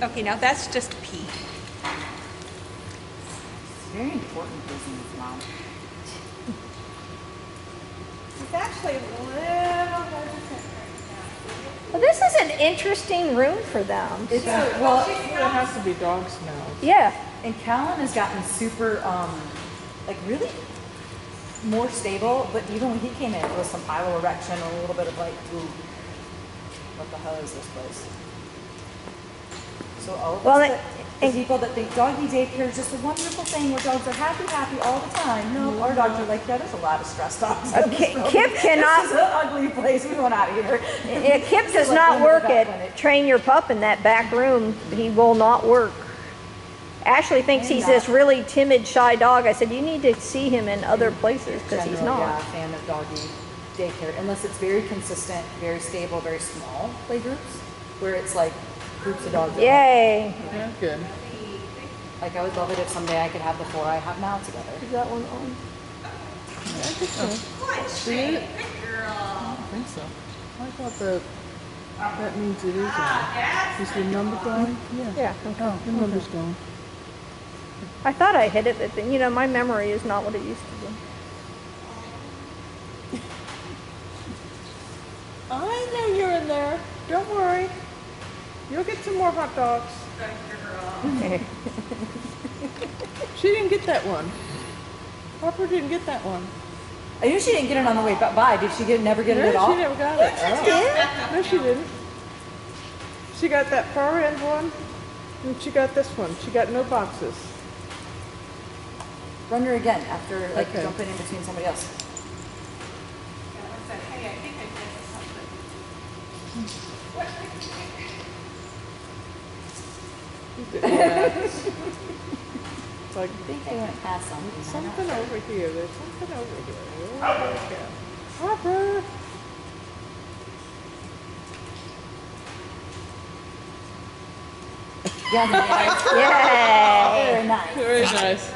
Okay, now that's just Pete. It's very important business, Mom. It's actually a little hesitant right Well, this is an interesting room for them. It's a, well, It has to be dog smells. Yeah. and Callan has gotten super, um, like really more stable. But even when he came in, it was some piloerection, a little bit of like, ooh, what the hell is this place? So all Well, it- that- the people that think doggy daycare is just a wonderful thing where dogs are happy, happy all the time. No, our dogs are like, yeah, there's a lot of stress dogs. Uh, in this Ki- building. Kip cannot- This is an ugly place. We want out of here. Yeah, Kip does like not work at clinic. train your pup in that back room. He will not work. Ashley thinks And he's that- this really timid, shy dog. I said, you need to see him in other places because he's Yeah, not. A fan of doggy daycare, unless it's very consistent, very stable, very small play groups, where it's like groups of dogs. Yay. Yeah, good. Like I would love it if someday I could have the four I have now together. Is that one on? Yeah, I think so. See it? I don't think so. I thought that, that means it is uh, on. Is the number going? Yeah. Yeah. okay. Oh, the number's going. I thought I hit it, but then, you know, my memory is not what it used to be. I know you're in there. Don't worry. You'll get some more hot dogs. She didn't get that one. Harper didn't get that one. I knew she didn't get it on the way bu- by. Did she get never get it at No, all? she never got it. Oh. No, she didn't. She got that far end one, and she got this one. She got no boxes. Run her again after like Okay. jumping in between somebody else. now. Hey, I think I did something. Hmm. Yeah. It's like I think I went past something. I'm not something sure. over here. There's something over here. Where did it? Harper. Yeah, Yay. very nice. Very nice.